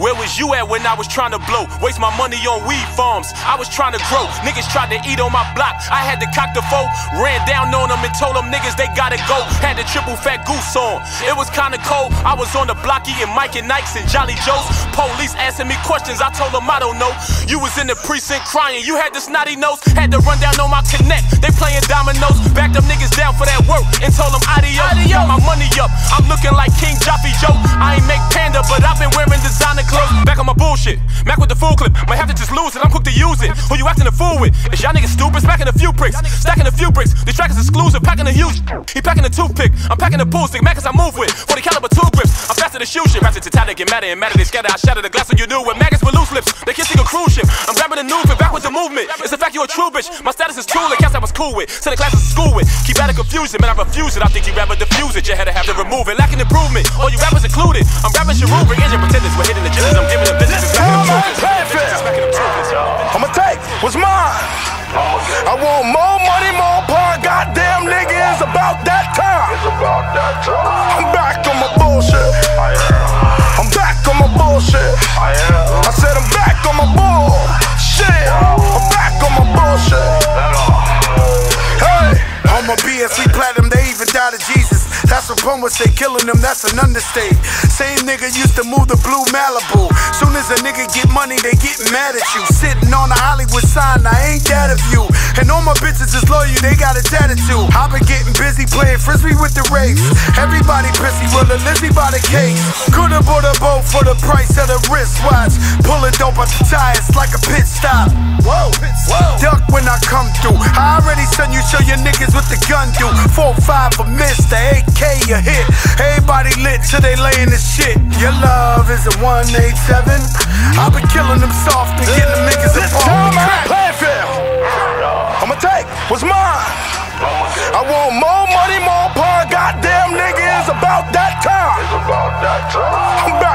Where was you at when I was trying to blow? Waste my money on weed farms. I was trying to grow. Niggas tried to eat on my block. I had to cock the foe. Ran down on them and told them niggas they gotta go. Had the triple fat goose on. It was kinda cold. I was on the block eating Mike and Ikes and Jolly Joes. Police asking me questions. I told them I don't know. You was in the precinct crying. You had the snotty nose. Had to run down on my connect. They playing dominoes. Backed them niggas down for that work and told them adios. Got my money up. I'm looking like King Joffy Joe. Mac with the full clip. Might have to just lose it. I'm quick to use it. Who you acting a fool with? Is y'all niggas stupid? Smacking a few bricks. Stacking a few bricks. This track is exclusive. Packing a huge. He packing a toothpick. I'm packing a bull stick. Mac as I move with. 40 caliber two grips. I'm faster than shoe shit. Ratchet to tatted, get madder and madder. They scatter. I shatter the glass on you knew with maggots with loose lips. They kissing a cruise ship. I'm grabbing the news and back with the movement. It's the fact you a true bitch. My status is true. Like cats I was cool with. The classes to school with. Keep out of confusion. Man, I refuse it. I think you rather diffuse it. You had to have to remove it. Lacking improvement. All you rappers included. I'm rapping cherubic. Engine pretenders. We're hitting the Platinum, they even died of Jesus. That's what poets say, killing them, that's an understate. Same nigga used to move the blue Malibu. Soon as a nigga get money, they get mad at you. Sitting on a Hollywood sign, I ain't that of you. And all my bitches is loyal, they got a tattoo. I've been getting busy playing frisbee with the race. Everybody pissy, with a Lizzie by the case. Could've bought a boat for the price of the wristwatch. Pulling dope out the tires like a pit stop. Whoa, whoa. Duck when I come through. I already sent you show your niggas what the gun do. 4-5 for Mr. AK a hit. Everybody lit till they layin' this shit. Your love is a 187. I've been killing them soft and getting them niggas apart. Playfield. I'ma take what's mine. I want more money, more power. Goddamn nigga, it's about that time. I'm back on my